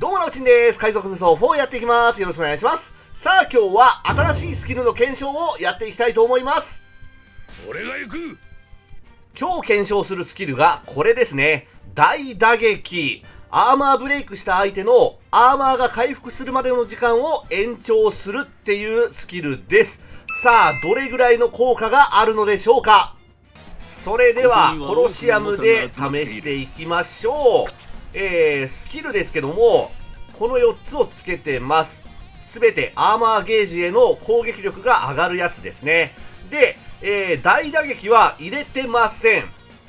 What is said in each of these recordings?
どうもなおちんです。海賊無双4やっていきます。よろしくお願いします。さあ今日は新しいスキルの検証をやっていきたいと思います。俺が行く今日検証するスキルがこれですね。大打撃。アーマーブレイクした相手のアーマーが回復するまでの時間を延長するっていうスキルです。さあ、どれぐらいの効果があるのでしょうかそれでは、コロシアムで試していきましょう。えー、スキルですけども、この4つをつけてます。すべてアーマーゲージへの攻撃力が上がるやつですね。で、えー、大打撃は入れてません。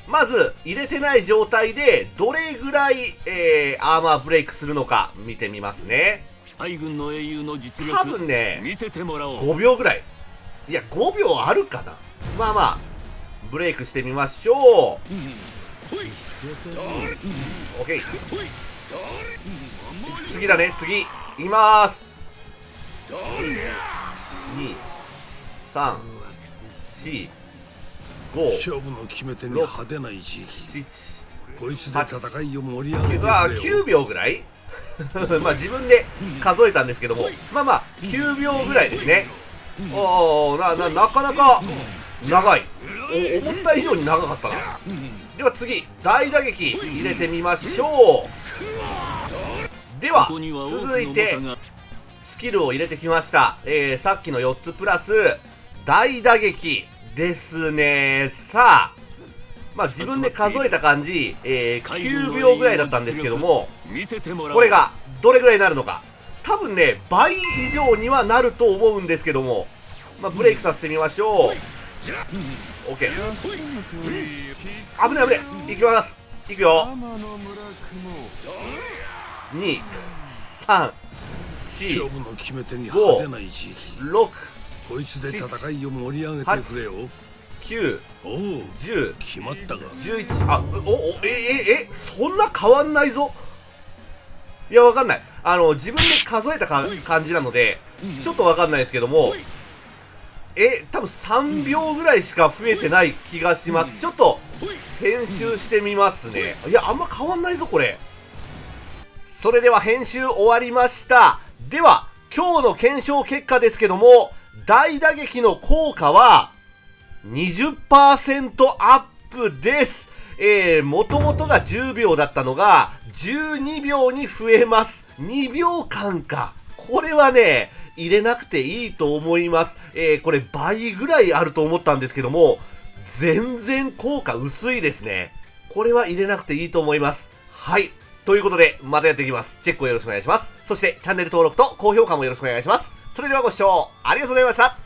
まず、入れてない状態で、どれぐらい、えー、アーマーブレイクするのか見てみますね。海軍の英雄の実多力分ね、見せてもらおう5秒ぐらい。いや、5秒あるかなまあまあ、ブレイクしてみましょう。ほい OK。ほい次だね、次。いきまーす。2、3、4、5、勝負の決め手に派手な一撃、こいつで戦いを盛り上げてくうわれよ9秒ぐらいまあ自分で数えたんですけども、まあまあ、9秒ぐらいですね。おーな、な、なかなか長い。思った以上に長かったな。では次、大打撃入れてみましょう。では、続いて、スキルを入れてきました。えー、さっきの4つプラス、大打撃ですね。さあ、まあ自分で数えた感じ、えー、9秒ぐらいだったんですけども、これがどれぐらいになるのか。多分ね、倍以上にはなると思うんですけども、まあブレイクさせてみましょう。OK。危ない危ない。いきます。いくよ。2、3、4、勝の決め手に派手な一撃6、こいつで戦いを盛り上げてくれよ9、おお10、決まったか11あおおえええそんな変わんないぞいやわかんないあの自分で数えたか感じなのでちょっとわかんないですけどもえ多分3秒ぐらいしか増えてない気がしますちょっと編集してみますねいやあんま変わんないぞこれそれでは編集終わりましたでは今日の検証結果ですけども大打撃の効果は20%アップです。えー、元々が10秒だったのが、12秒に増えます。2秒間か。これはね、入れなくていいと思います。えー、これ倍ぐらいあると思ったんですけども、全然効果薄いですね。これは入れなくていいと思います。はい。ということで、またやっていきます。チェックをよろしくお願いします。そして、チャンネル登録と高評価もよろしくお願いします。それではご視聴ありがとうございました。